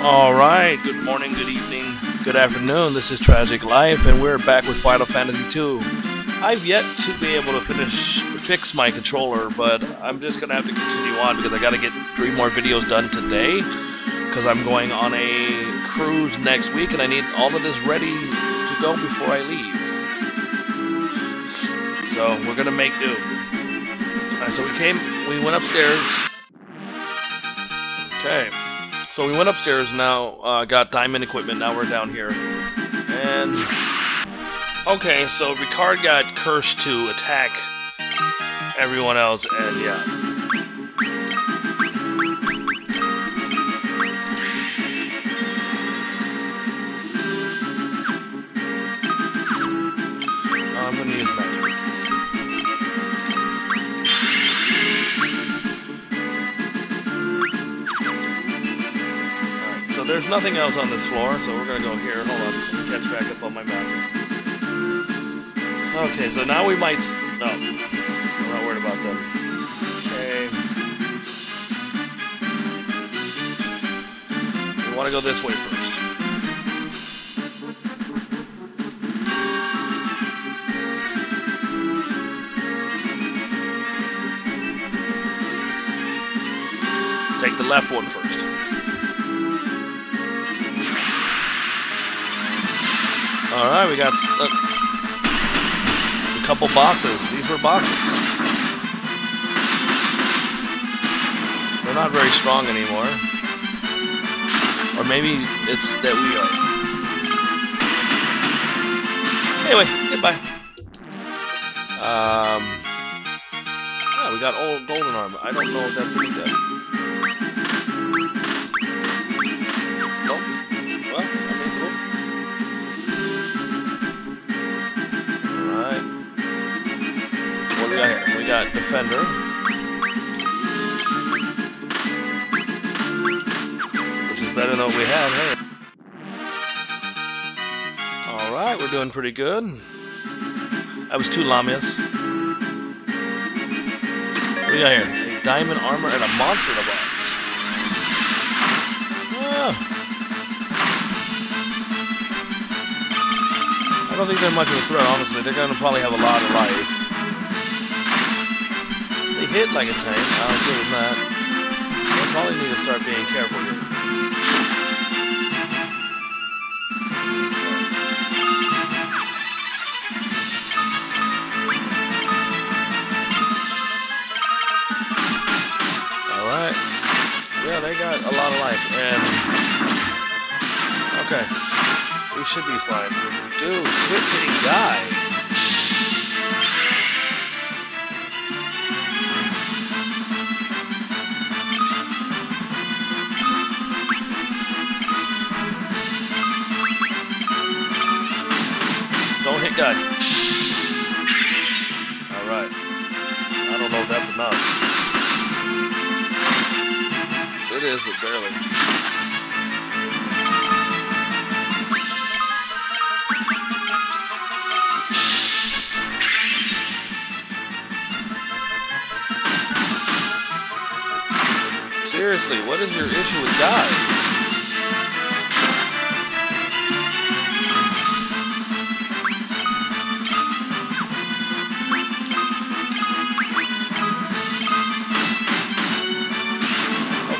All right. Good morning, good evening, good afternoon. This is Tragik Lyfe, and we're back with Final Fantasy II. I've yet to be able to finish fix my controller, but I'm just gonna have to continue on because I got to get three more videos done today. Because I'm going on a cruise next week, and I need all of this ready to go before I leave. So we're gonna make do. Alright, so we came, we went upstairs. Okay. So we went upstairs now, uh, got diamond equipment, now we're down here. And... Okay, so Ricard got cursed to attack everyone else, and yeah. Nothing else on this floor, so we're gonna go here. Hold on, catch back up on my map. Okay, so now we might. No, I'm not worried about them. Okay. We want to go this way first. Take the left one first. All right, we got a couple bosses. These were bosses. They're not very strong anymore. Or maybe it's that we are. Anyway, goodbye. Um, yeah, we got old golden armor. I don't know if that's any good. Got? We got Defender. Which is better than what we had, hey. Alright, we're doing pretty good. That was two Lamias. What do we got here? A diamond armor and a monster in a box. Ah. I don't think they're much of a threat, honestly. They're gonna probably have a lot of life. Hit like a tank. I'll give them that. They probably need to start being careful here. Alright. Yeah, they got a lot of life. And. Okay. We should be fine. Dude, quit hitting die. Alright. I don't know if that's enough. It is, but barely. Seriously, what is your issue with guys?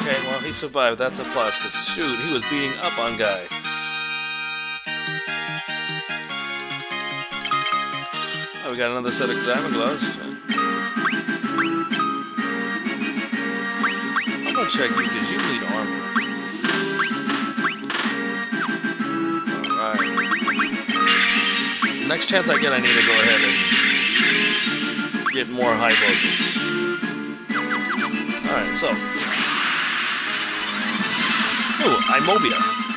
Okay, well, he survived. That's a plus. Cause shoot, he was beating up on guy. Oh, we got another set of diamond gloves. I'm gonna check you because you need armor. Alright. Next chance I get, I need to go ahead and get more high voltage. Alright, so. Ooh, Imobia. Okay.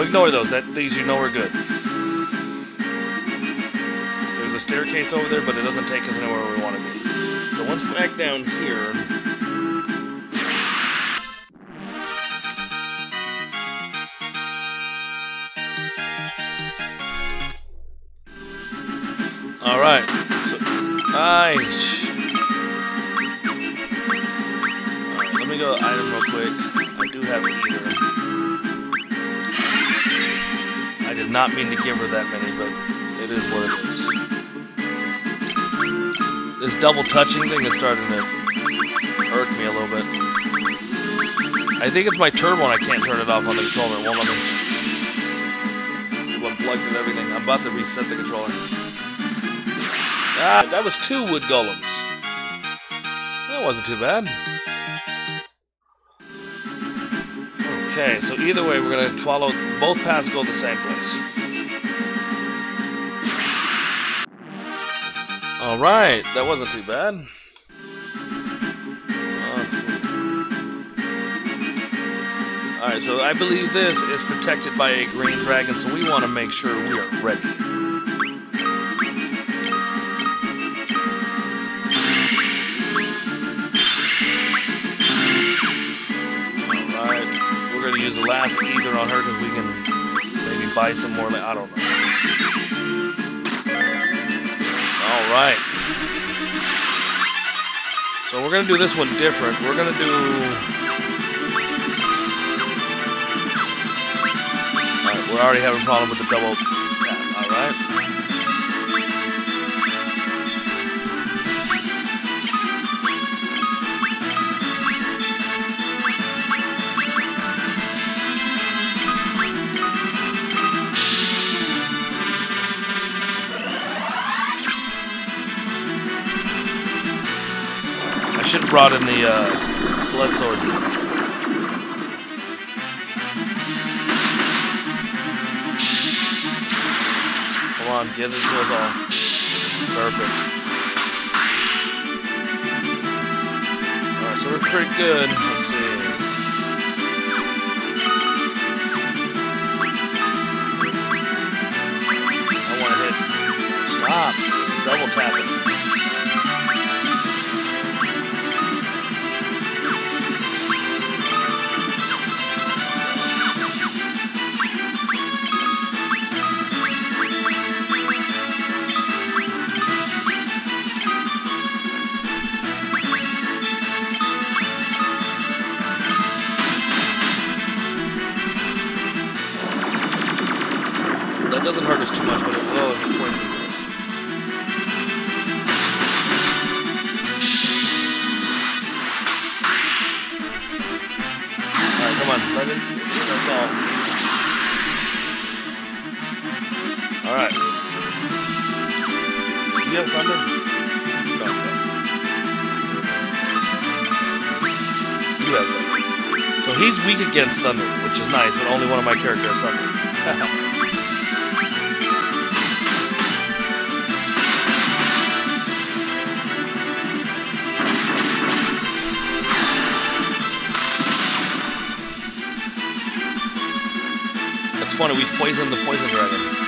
Ignore those. That leaves you nowhere good. There's a staircase over there, but it doesn't take us anywhere we want to be. So once back down here. All right. So, let me go item real quick. I do have either. Not mean to give her that many, but it is what it is. This double touching thing is starting to irk me a little bit. I think it's my turbo and I can't turn it off on the controller. It plugged everything. I'm about to reset the controller. Ah, that was two wood golems. That wasn't too bad. Okay, so either way, we're gonna follow both paths go the same place. All right, that wasn't too bad. All right, so I believe this is protected by a green dragon, so we want to make sure we are ready. Alright, we're gonna use the last ether on her because we can maybe buy some more. I don't know. Alright. So we're gonna do this one different. We're gonna do. Alright, we're already having a problem with the double. Yeah, Alright. Brought in the uh, blood sword. Come on, get into us all. Perfect. Alright, so we're pretty good. Let's see. I want to hit. Stop. Double tapping. He's weak against thunder, which is nice, but only one of my characters has thunder. That's funny, we poisoned the poison dragon.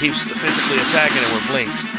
Keeps physically attacking and we're blinked.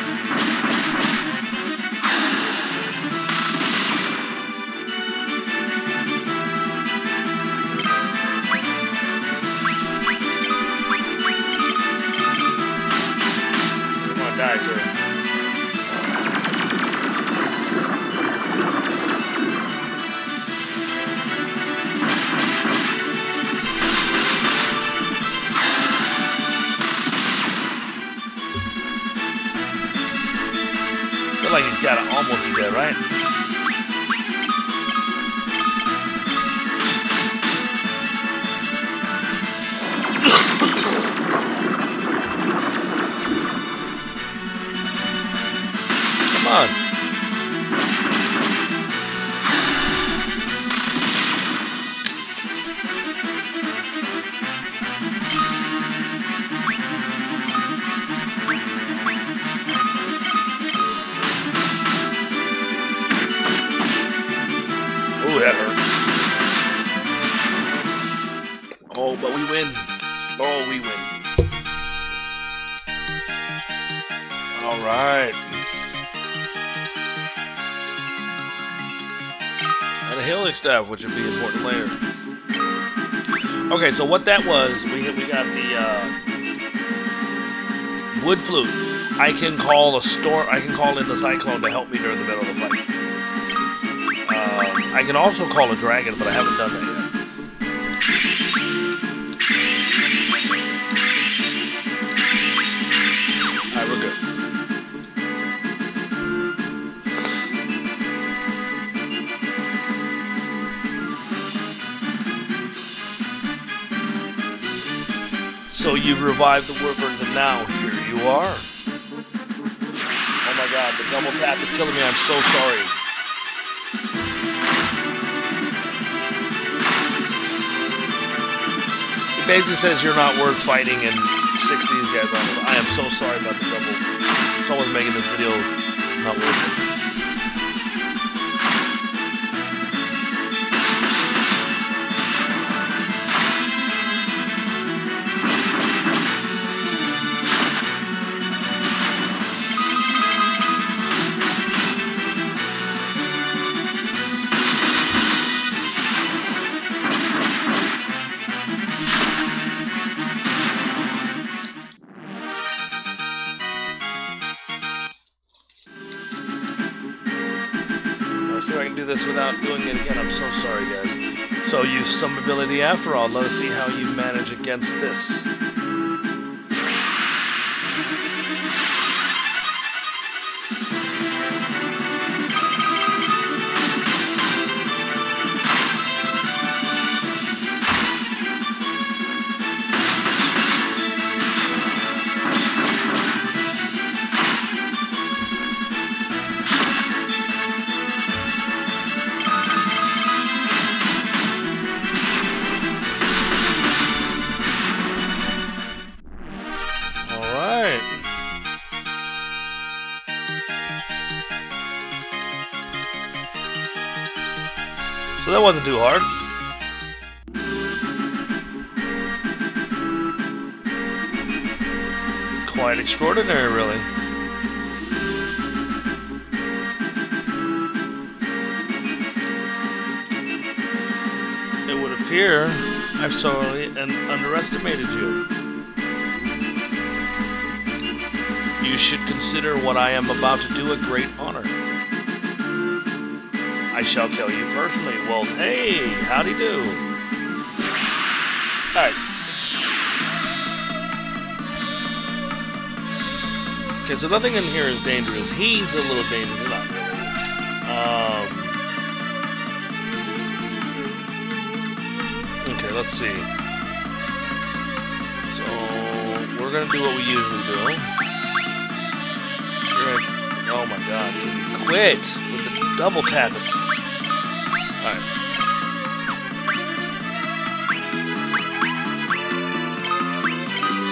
Staff, which would be important later. Okay, so what that was, we we got the uh, wood flute. I can call a storm. I can call in the cyclone to help me during the middle of the fight. Uh, I can also call a dragon, but I haven't done that yet. So you've revived the Wyverns, and now here you are. Oh my god, the double tap is killing me. I'm so sorry. It basically says you're not worth fighting and six these guys. I am so sorry about the double. Someone's making this video not worth it. After all. Let us see how you manage against this. That wasn't too hard. Quite extraordinary, really. It would appear I've sorely and underestimated you. You should consider what I am about to do a great honor. I shall tell you personally. Well, hey, howdy do. Alright. Okay, so nothing in here is dangerous. He's a little dangerous, not really. Um. Okay, let's see. So we're gonna do what we usually do. Oh my god, quit with the double tapping? Alright.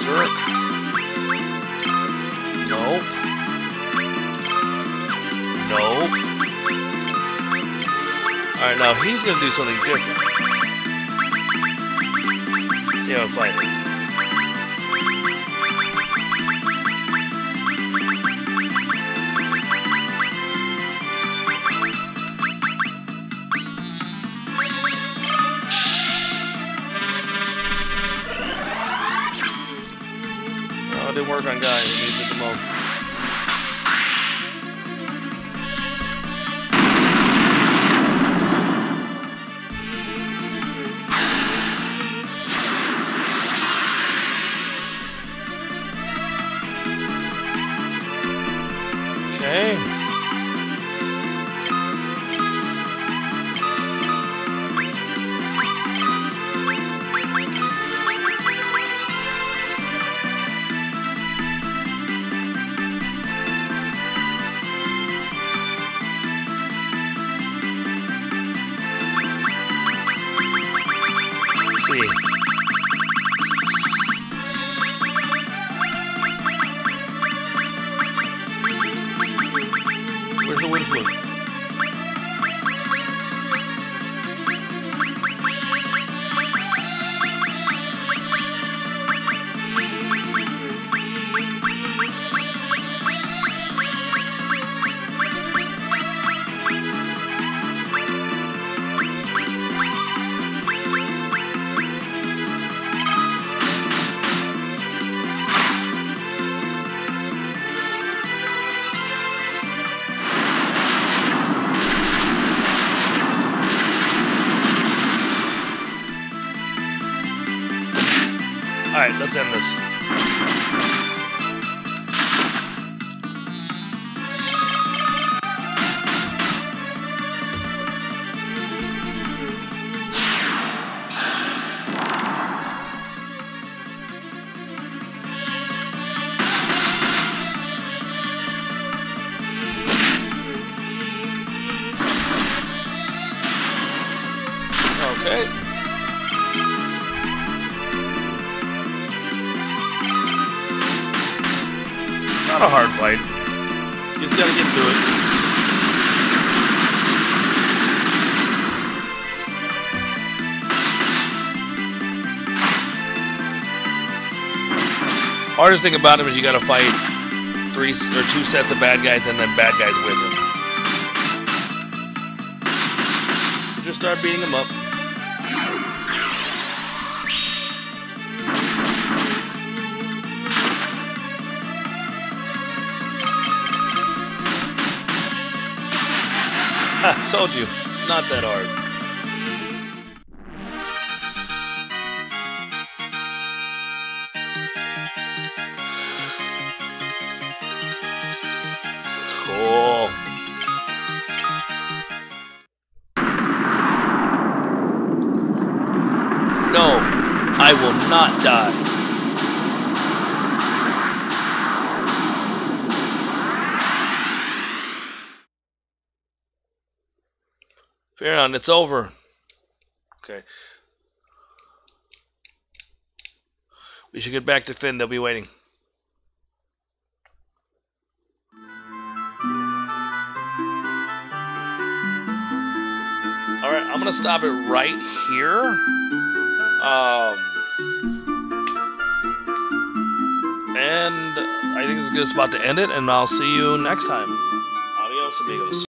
Zerk. Nope. Nope. Alright, now he's gonna do something different. See how I fight it. Work on guys. He needs it the most. This. Okay. Not a hard fight. You just gotta get through it. Hardest thing about him is you gotta fight three or two sets of bad guys and then bad guys win them. So just start beating them up. told you, not that hard. Fair it's over. Okay. We should get back to Fynn. They'll be waiting. All right, I'm gonna stop it right here. Um, and I think it's a good spot to end it. And I'll see you next time. Adios, amigos.